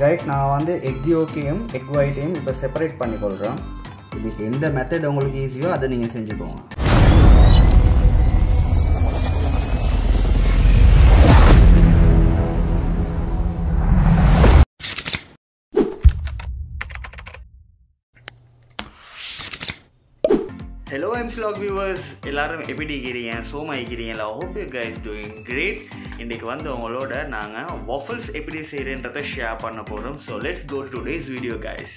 Guys நான் வந்து egg யோக்கையும் egg ஒயிட்டையும் இப்போ செப்பரேட் பண்ணிக்கொள்கிறேன் இதுக்கு எந்த மெத்தட் உங்களுக்கு ஈஸியோ அதை நீங்கள் செஞ்சுக்கோங்க. ஹலோ எம்ஸ் லாக் வியூவர்ஸ் எல்லோரும் எப்படி இருக்கிறீங்க? சோமா இருக்கிறீங்களா hope you guys doing great இன்றைக்கு வந்து உங்களோட நாங்கள் வஃபல்ஸ் எப்படி செய்கிறேன்றதை ஷேர் பண்ண போகிறோம் so let's go today's video guys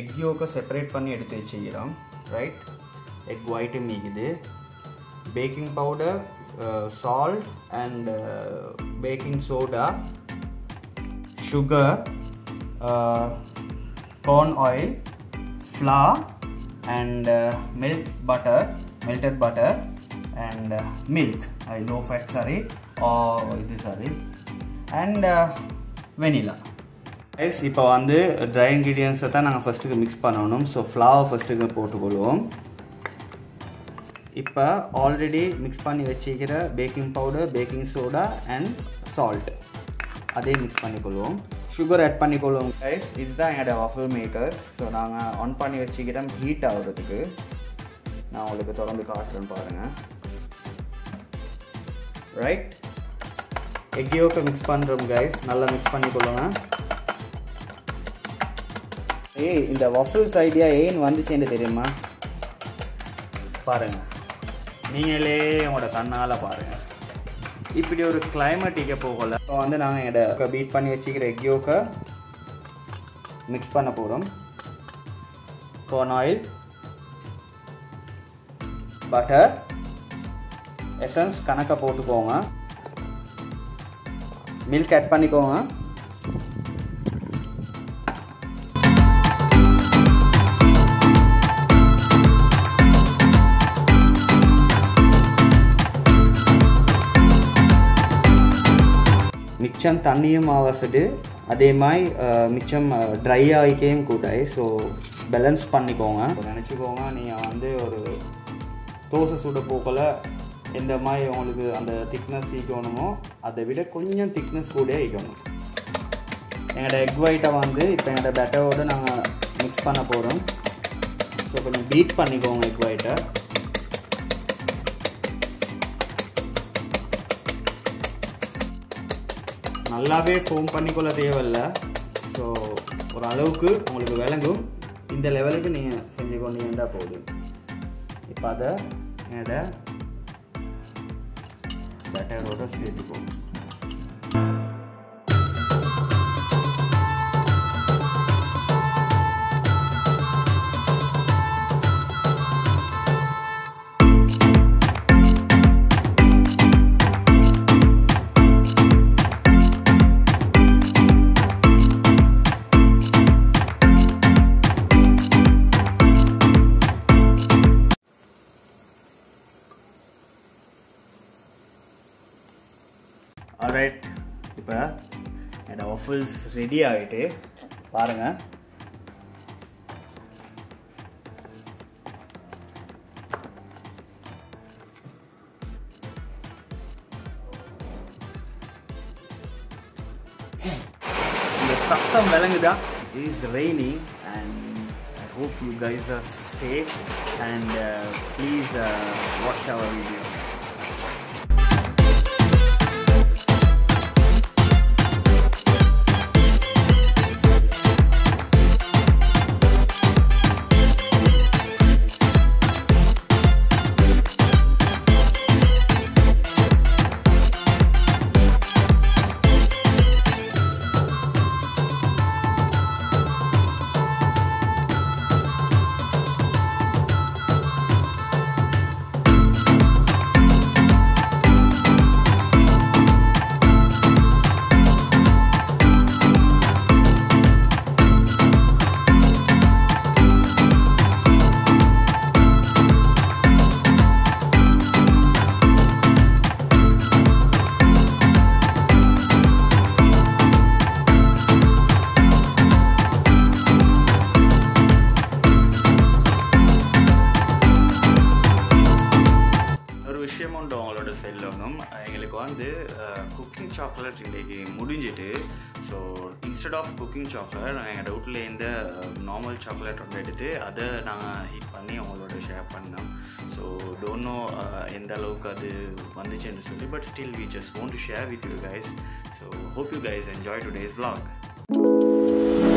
egg யோக்கை separate பண்ணி எடுத்து வச்சுக்கிறோம். ரைட் எக் ஒயிட்டும் இருக்குது. மீக்குது baking powder salt and baking soda sugar corn oil flour and uh, milk butter melted butter and uh, milk uh, low fat sorry or இது sorry and uh, vanilla rice இப்போ வந்து try இன்க்ரீடியன்ஸை தான் நாங்கள் ஃபஸ்ட்டுக்கு mix பண்ணணும் so flower ஃபஸ்ட்டுக்கு போட்டுக்கொள்வோம் இப்போ already mix பண்ணி வச்சுக்கிற baking powder baking soda and salt அதே மிக்ஸ் பண்ணிக்கொள்வோம். சுகர் ஆட் பண்ணிக்கொள்வோம் கைஸ் இதுதான் என்னோட வஃபல் மேக்கர் ஸோ நாங்கள் ஆன் பண்ணி வச்சுக்கிறோம் ஹீட் ஆகுறதுக்கு நான் உங்களுக்கு திறந்து காட்டுறேன்னு பாருங்கள் ரைட் எக்கியோக்கு மிக்ஸ் பண்ணுறோம் கைஸ் நல்லா மிக்ஸ் பண்ணிக்கொள்ளுங்க ஏய் இந்த வஃபிள்ஸ் ஐடியா ஏன் வந்துச்சேன்னு தெரியுமா? பாருங்கள் நீங்களே உங்களோட கண்ணால் பாருங்கள் இப்படி ஒரு கிளைமேட்டிக்க போகல. இப்போ வந்து நாங்கள் எட பீட் பண்ணி வச்சுக்கிற எக்யோக்கை மிக்ஸ் பண்ண போகிறோம் கோன் ஆயில் பட்டர் எசன்ஸ் கணக்கை போட்டுக்கோங்க. மில்க் ஆட் பண்ணிக்கோங்க. மிச்சம் தண்ணியும் ஆவசிட்டு அதே மாதிரி மிச்சம் ட்ரை ஆகிக்கையும் கூட்டாய் ஸோ பேலன்ஸ் பண்ணிக்கோங்க. நினச்சிக்கோங்க நீங்கள் வந்து ஒரு தோசை சுட போக்கில் எந்த மாதிரி உங்களுக்கு அந்த திக்னஸ் ஈக்கணுமோ அதை விட கொஞ்சம் திக்னஸ் கூட ஈக்கணும் எங்களோட எக் ஒயிட்டை வந்து இப்போ எங்களோட பெட்டரோடு நாங்கள் மிக்ஸ் பண்ண போகிறோம் ஸோ கொஞ்சம் பீட் பண்ணிக்கோங்க எக் ஒயிட்டை நல்லாவே ஃபோம் பண்ணிக்கொள்ள தேவையில்ல. ஸோ ஒரு அளவுக்கு உங்களுக்கு விளங்கும். இந்த லெவலுக்கு நீங்கள் செஞ்சு கொண்டீங்கன்னா போதும். இப்போ அதை என்னோட பட்டரோட சேர்த்துக்கோங்க ஆல்ரைட் இப்போ என்னோட waffles ரெடி ஆகிட்டு பாருங்கள் இந்த சத்தம் விளங்குதா? Is rainy and I hope you guys are safe and please watch our video விஷயம் உண்டு அவங்களோட செல்லணும் எங்களுக்கு வந்து குக்கிங் சாக்லேட் இன்றைக்கி முடிஞ்சிட்டு so instead of cooking chocolate நாங்கள் எங்கள் டவுட்டில் இந்த நார்மல் சாக்லேட் ஒன்று எடுத்து அதை நாங்கள் ஹீட் பண்ணி அவங்களோட ஷேர் பண்ணோம் ஸோ டோன்ட் நோ எந்த அளவுக்கு அது வந்துச்சுன்னு சொல்லி but still we just want to share with you guys so hope you guys enjoy today's vlog.